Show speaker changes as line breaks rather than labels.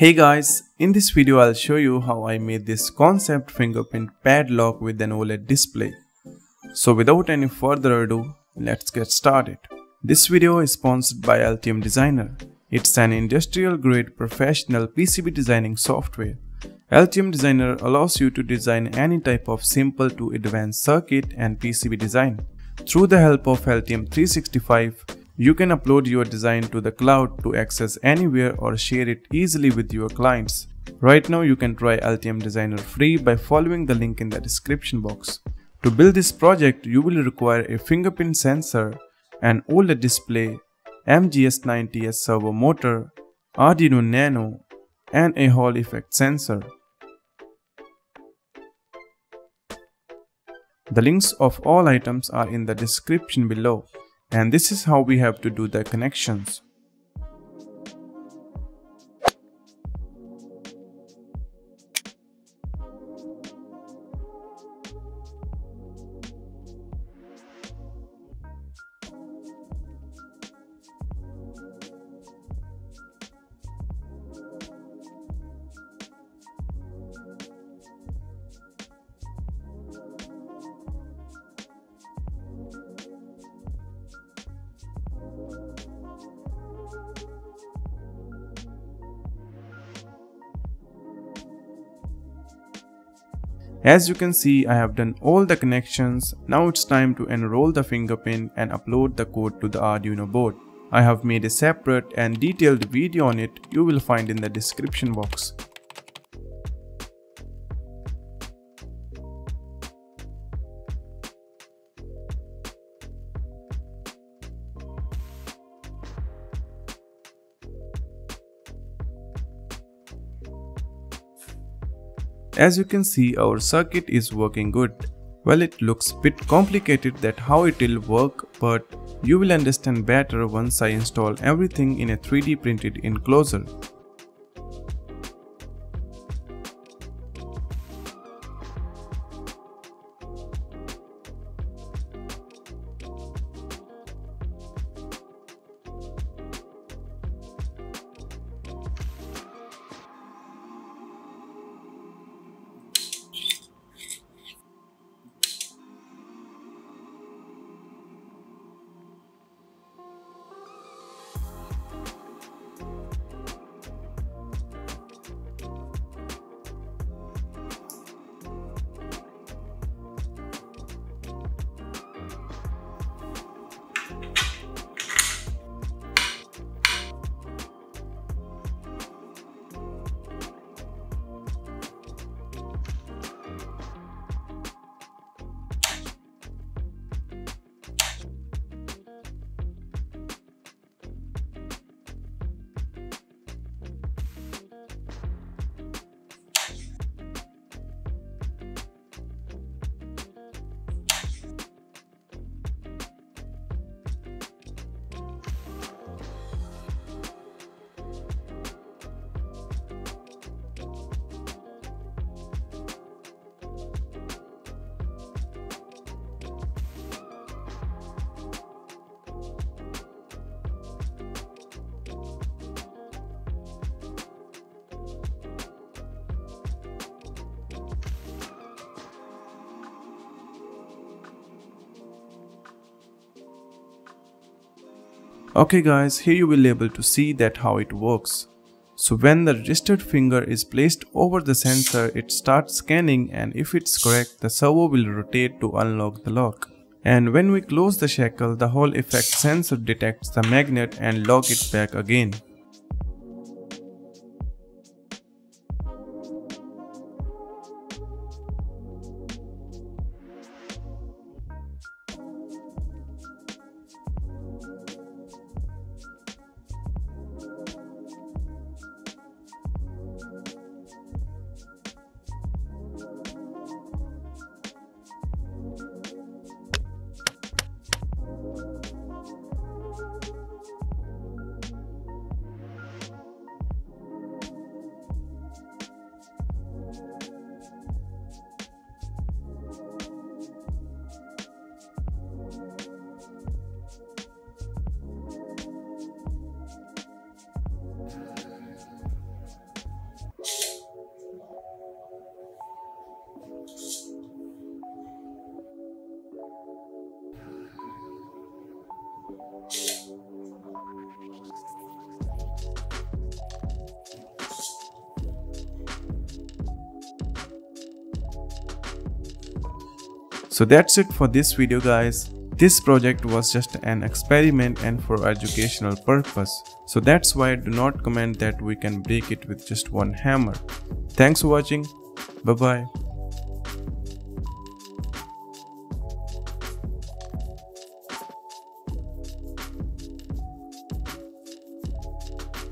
Hey guys, in this video I'll show you how I made this concept fingerprint padlock with an OLED display. So without any further ado, let's get started. This video is sponsored by Altium Designer. It's an industrial grade professional PCB designing software. Altium Designer allows you to design any type of simple to advanced circuit and PCB design. Through the help of Altium 365, you can upload your design to the cloud to access anywhere or share it easily with your clients. Right now you can try Altium Designer free by following the link in the description box. To build this project, you will require a fingerprint sensor, an OLED display, MGS90S servo motor, Arduino Nano, and a Hall effect sensor. The links of all items are in the description below. And this is how we have to do the connections. As you can see, I have done all the connections. Now it's time to enroll the fingerprint and upload the code to the Arduino board. I have made a separate and detailed video on it you will find in the description box. As you can see our circuit is working good. Well it looks bit complicated that how it will work but you will understand better once I install everything in a 3D printed enclosure. Okay guys, here you will be able to see that how it works. So when the registered finger is placed over the sensor, it starts scanning and if it's correct, the servo will rotate to unlock the lock. And when we close the shackle, the Hall effect sensor detects the magnet and lock it back again. So that's it for this video guys. This project was just an experiment and for educational purpose. So that's why I do not comment that we can break it with just one hammer. Thanks for watching. Bye bye.